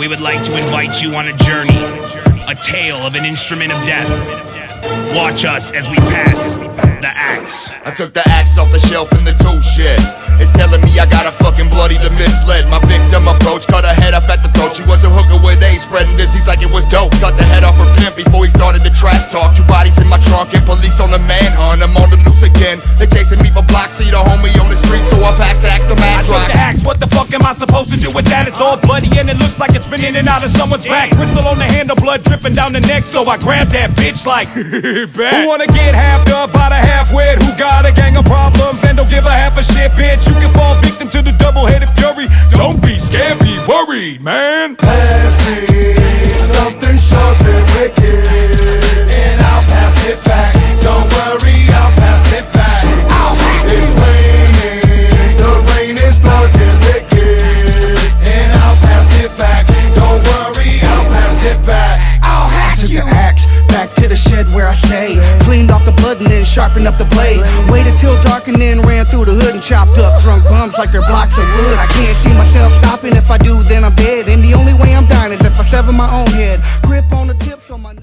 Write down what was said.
We would like to invite you on a journey, a tale of an instrument of death. Watch us as we pass the axe. I took the axe off the shelf in the tool shed. It's telling me I got a fucking bloody the misled. My victim approach, cut her head off at the throat. She was a hooker with AIDS, spreading disease like it was dope. Cut the head off her pimp before he started the trash talk. Two bodies in my trunk and police on the manhunt. I'm on the loose again. They chasing me for blocks. See the homie on the street, so I pass the axe to I took the axe, what the fuck am I supposed to do with that? It's all bloody and it looks like it's been in and out of someone's back. Gristle on the handle, blood dripping down the neck, so I grabbed that bitch like, Who wanna get halved up by the half-wit? Who got a gang of problems and don't give a half a shit, bitch? You can fall victim to the double-headed fury. Don't be scared, be worried, man. something the shed where I stay. Cleaned off the blood and then sharpened up the blade. Waited till dark and then ran through the hood and chopped up drunk bums like they're blocks of wood. I can't see myself stopping. If I do, then I'm dead. And the only way I'm dying is if I sever my own head. Grip on the tips on my.